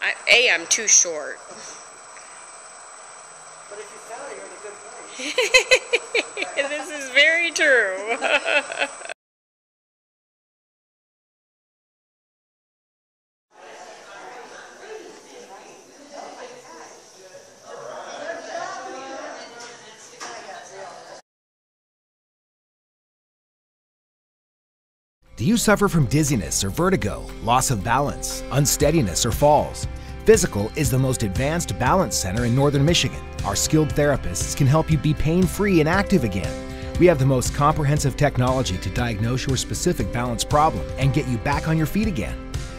I, A, I'm too short. But if you fell, you're in a good place. this is very true. Do you suffer from dizziness or vertigo, loss of balance, unsteadiness, or falls? FYZICAL is the most advanced balance center in northern Michigan. Our skilled therapists can help you be pain free and active again. We have the most comprehensive technology to diagnose your specific balance problem and get you back on your feet again.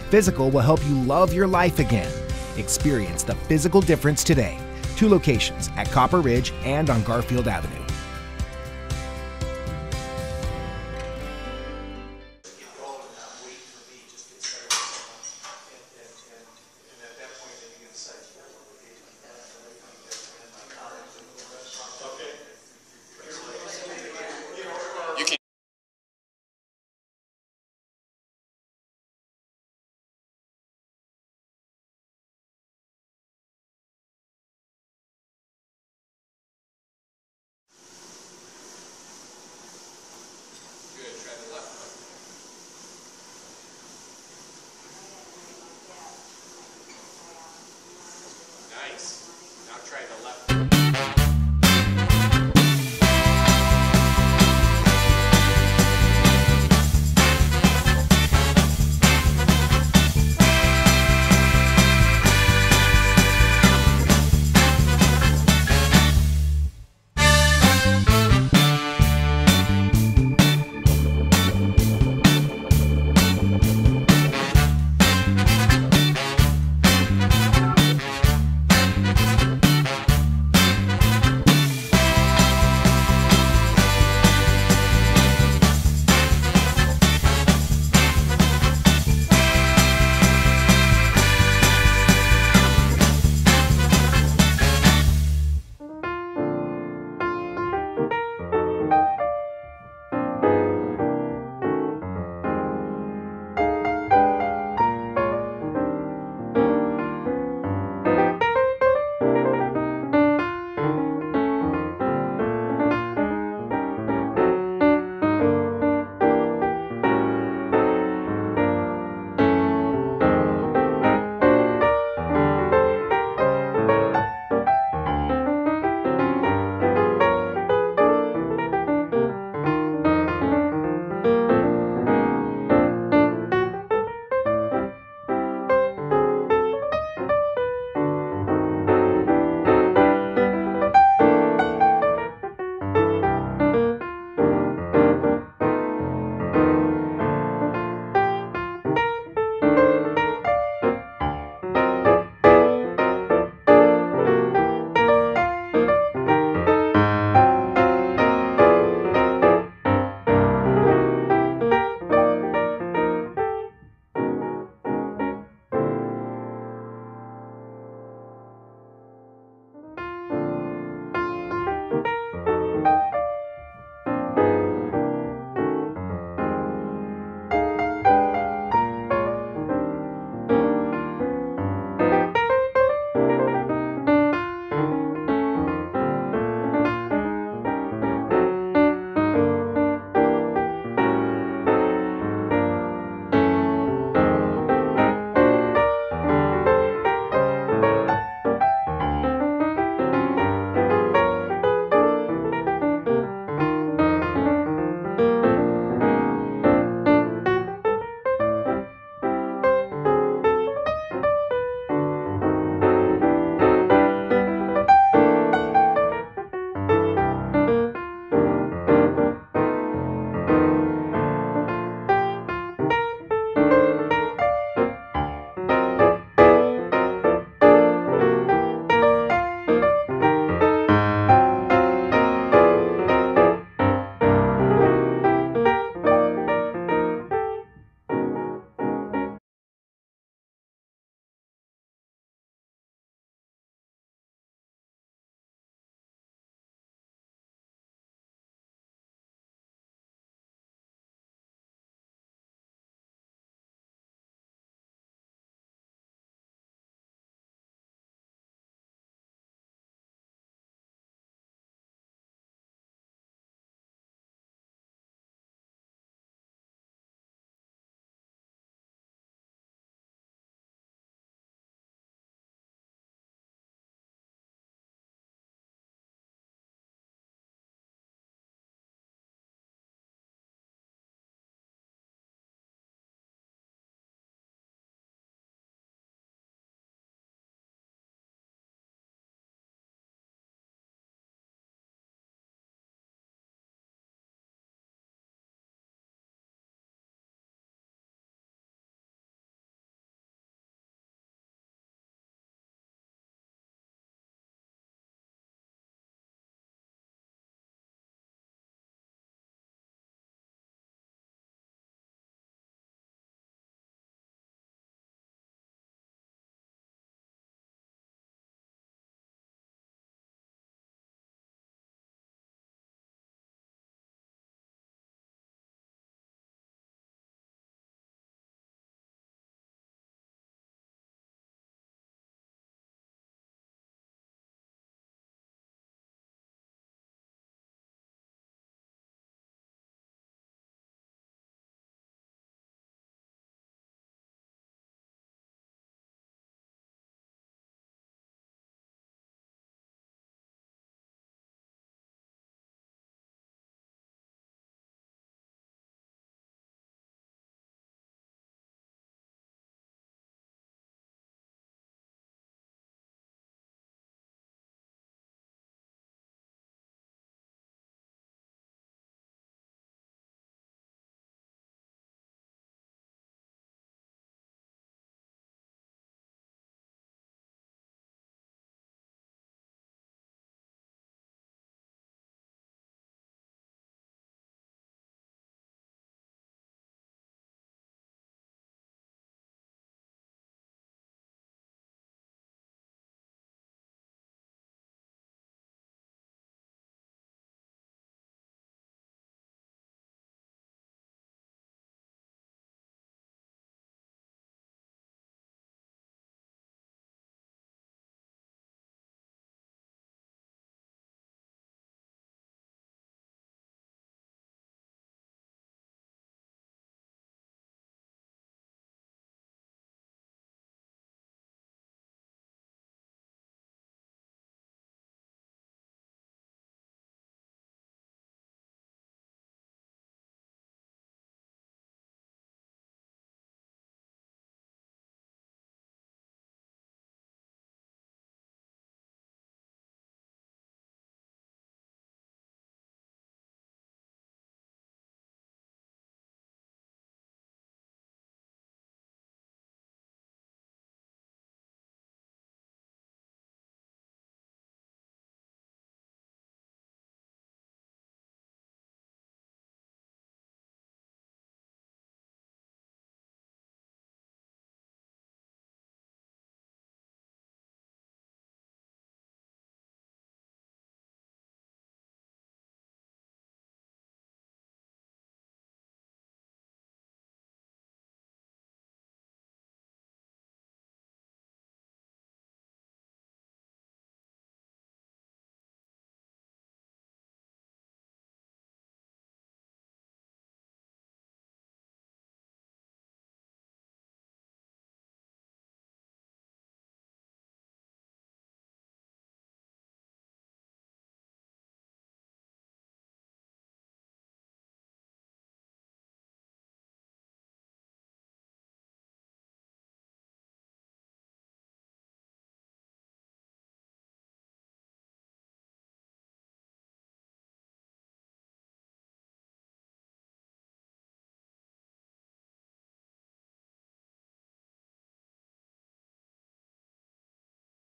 FYZICAL will help you love your life again. Experience the FYZICAL difference today. Two locations at Copper Ridge and on Garfield Avenue.